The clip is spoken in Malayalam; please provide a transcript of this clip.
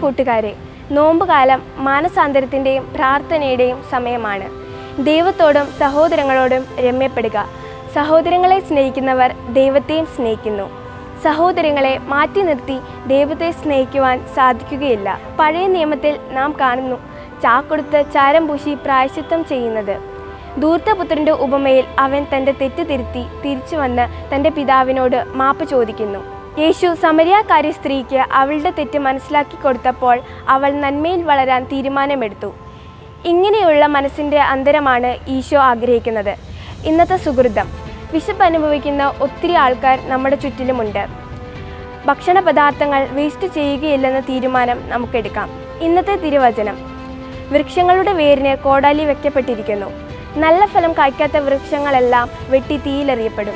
കൂട്ടുകാരെ നോമ്പുകാലം മാനസാന്തരത്തിന്റെയും പ്രാർത്ഥനയുടെയും സമയമാണ്. ദൈവത്തോടും സഹോദരങ്ങളോടും രമ്യപ്പെടുക. സഹോദരങ്ങളെ സ്നേഹിക്കുന്നവർ ദൈവത്തെയും സ്നേഹിക്കുന്നു. സഹോദരങ്ങളെ മാറ്റി നിർത്തി ദൈവത്തെ സ്നേഹിക്കുവാൻ സാധിക്കുകയില്ല. പഴയ നിയമത്തിൽ നാം കാണുന്നു ചാക്കൊടുത്ത് ചാരം പൂശി പ്രായശിത്വം ചെയ്യുന്നത്. ദൂർത്തപുത്രന്റെ ഉപമയിൽ അവൻ തന്റെ തെറ്റ് തിരുത്തി തിരിച്ചു വന്ന് തന്റെ പിതാവിനോട് മാപ്പ് ചോദിക്കുന്നു. യേശു സമരിയാക്കാരി സ്ത്രീക്ക് അവളുടെ തെറ്റ് മനസ്സിലാക്കി കൊടുത്തപ്പോൾ അവൾ നന്മയിൽ വളരാൻ തീരുമാനമെടുത്തു. ഇങ്ങനെയുള്ള മനസ്സിന്റെ അന്തരമാണ് ഈശോ ആഗ്രഹിക്കുന്നത്. ഇന്നത്തെ സുഹൃതം. വിശപ്പ് അനുഭവിക്കുന്ന ഒത്തിരി ആൾക്കാർ നമ്മുടെ ചുറ്റിലുമുണ്ട്. ഭക്ഷണ പദാർത്ഥങ്ങൾ വേസ്റ്റ് ചെയ്യുകയില്ലെന്ന തീരുമാനം നമുക്കെടുക്കാം. ഇന്നത്തെ തിരുവചനം. വൃക്ഷങ്ങളുടെ വേരിന് കോടാലി വെക്കപ്പെട്ടിരിക്കുന്നു. നല്ല ഫലം കായ്ക്കാത്ത വൃക്ഷങ്ങളെല്ലാം വെട്ടി തീയിലെറിയപ്പെടും.